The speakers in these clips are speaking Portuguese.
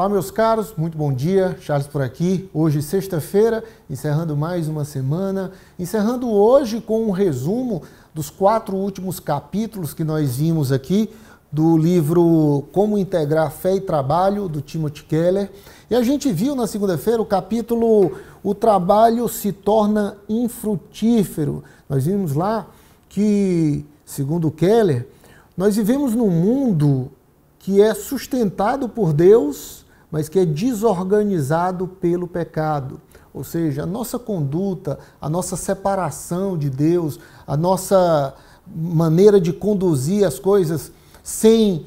Olá, meus caros, muito bom dia. Charles por aqui. Hoje, sexta-feira, encerrando mais uma semana. Encerrando hoje com um resumo dos quatro últimos capítulos que nós vimos aqui do livro Como Integrar Fé e Trabalho, do Timothy Keller. E a gente viu na segunda-feira o capítulo O Trabalho se torna infrutífero. Nós vimos lá que, segundo Keller, nós vivemos num mundo que é sustentado por Deus, mas que é desorganizado pelo pecado. Ou seja, a nossa conduta, a nossa separação de Deus, a nossa maneira de conduzir as coisas sem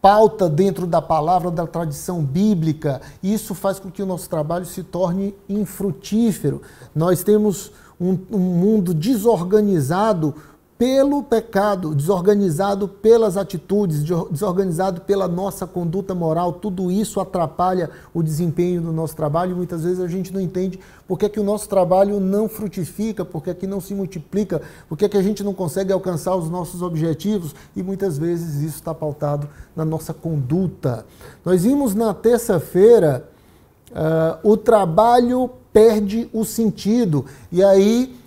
pauta dentro da palavra da tradição bíblica, isso faz com que o nosso trabalho se torne infrutífero. Nós temos um, um mundo desorganizado pelo pecado, desorganizado pelas atitudes, desorganizado pela nossa conduta moral, tudo isso atrapalha o desempenho do nosso trabalho e muitas vezes a gente não entende por que, é que o nosso trabalho não frutifica, por que, é que não se multiplica, por que, é que a gente não consegue alcançar os nossos objetivos e muitas vezes isso está pautado na nossa conduta. Nós vimos na terça-feira uh, o trabalho perde o sentido e aí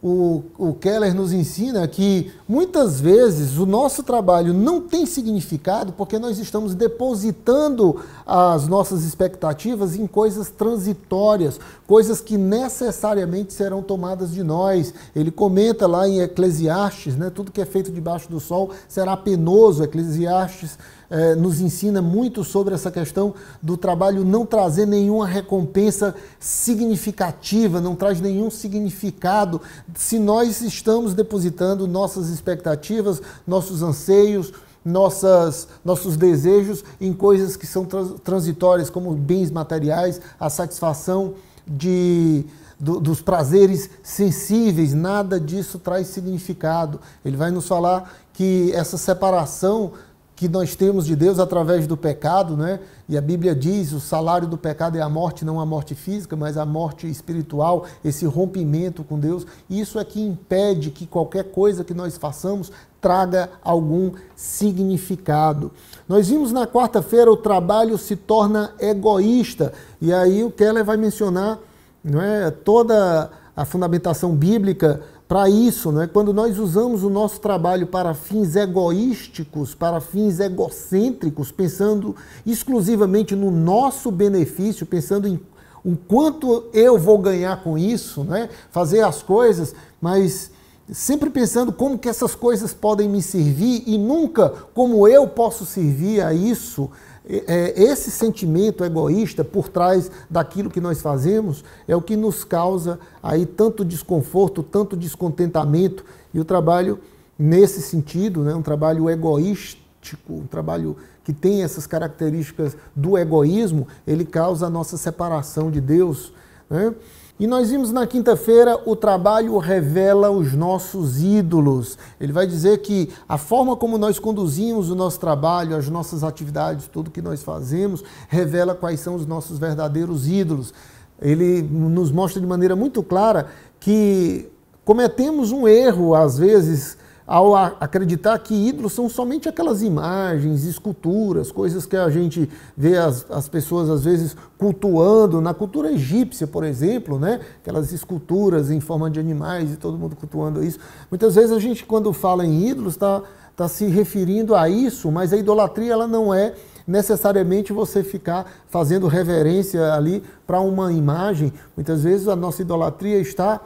o, o Keller nos ensina que muitas vezes o nosso trabalho não tem significado porque nós estamos depositando as nossas expectativas em coisas transitórias, coisas que necessariamente serão tomadas de nós. Ele comenta lá em Eclesiastes, né, tudo que é feito debaixo do sol será penoso. Eclesiastes eh, nos ensina muito sobre essa questão do trabalho não trazer nenhuma recompensa significativa, não traz nenhum significado se nós estamos depositando nossas expectativas, nossos anseios, nossas, nossos desejos em coisas que são transitórias, como bens materiais, a satisfação de, do, dos prazeres sensíveis, nada disso traz significado. Ele vai nos falar que essa separação que nós temos de Deus através do pecado, né? E a Bíblia diz: o salário do pecado é a morte, não a morte física, mas a morte espiritual, esse rompimento com Deus. Isso é que impede que qualquer coisa que nós façamos traga algum significado. Nós vimos na quarta-feira o trabalho se torna egoísta, e aí o Keller vai mencionar não é, toda a fundamentação bíblica para isso, né? quando nós usamos o nosso trabalho para fins egoísticos, para fins egocêntricos, pensando exclusivamente no nosso benefício, pensando em o quanto eu vou ganhar com isso, né? fazer as coisas, mas sempre pensando como que essas coisas podem me servir e nunca como eu posso servir a isso, esse sentimento egoísta por trás daquilo que nós fazemos é o que nos causa aí tanto desconforto, tanto descontentamento e o trabalho nesse sentido, né, um trabalho egoístico, um trabalho que tem essas características do egoísmo, ele causa a nossa separação de Deus. Né? E nós vimos na quinta-feira o trabalho revela os nossos ídolos. Ele vai dizer que a forma como nós conduzimos o nosso trabalho, as nossas atividades, tudo que nós fazemos, revela quais são os nossos verdadeiros ídolos. Ele nos mostra de maneira muito clara que cometemos um erro, às vezes, ao acreditar que ídolos são somente aquelas imagens, esculturas, coisas que a gente vê as, as pessoas às vezes cultuando, na cultura egípcia, por exemplo, né? aquelas esculturas em forma de animais e todo mundo cultuando isso. Muitas vezes a gente, quando fala em ídolos, está tá se referindo a isso, mas a idolatria ela não é necessariamente você ficar fazendo reverência ali para uma imagem. Muitas vezes a nossa idolatria está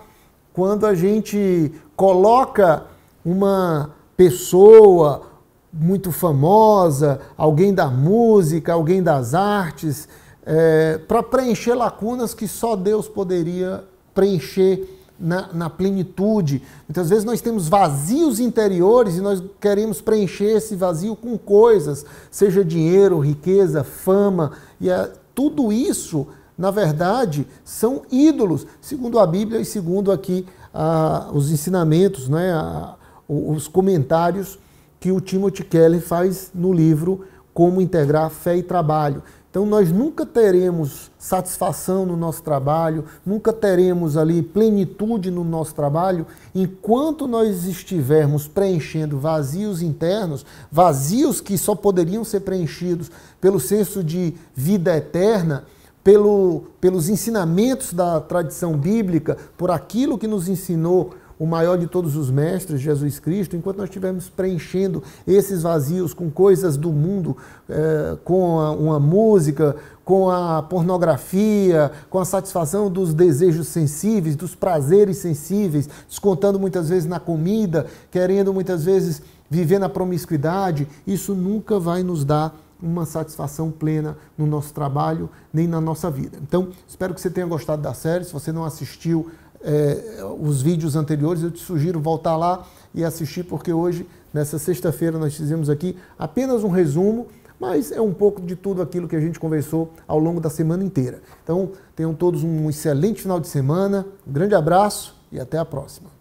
quando a gente coloca uma pessoa muito famosa, alguém da música, alguém das artes, é, para preencher lacunas que só Deus poderia preencher na, na, plenitude. Muitas vezes nós temos vazios interiores e nós queremos preencher esse vazio com coisas, seja dinheiro, riqueza, fama, e é, tudo isso, na verdade, são ídolos, segundo a Bíblia e segundo aqui ah, os ensinamentos, né, a, os comentários que o Timothy Keller faz no livro Como Integrar Fé e Trabalho. Então nós nunca teremos satisfação no nosso trabalho, nunca teremos ali plenitude no nosso trabalho, enquanto nós estivermos preenchendo vazios internos, vazios que só poderiam ser preenchidos pelo senso de vida eterna, pelo, pelos ensinamentos da tradição bíblica, por aquilo que nos ensinou o maior de todos os mestres, Jesus Cristo, enquanto nós estivermos preenchendo esses vazios com coisas do mundo, é, com a, uma música, com a pornografia, com a satisfação dos desejos sensíveis, dos prazeres sensíveis, descontando muitas vezes na comida, querendo muitas vezes viver na promiscuidade, isso nunca vai nos dar uma satisfação plena no nosso trabalho nem na nossa vida. Então, espero que você tenha gostado da série. Se você não assistiu, é, os vídeos anteriores, eu te sugiro voltar lá e assistir, porque hoje, nessa sexta-feira, nós fizemos aqui apenas um resumo, mas é um pouco de tudo aquilo que a gente conversou ao longo da semana inteira. Então, tenham todos um excelente final de semana, um grande abraço e até a próxima.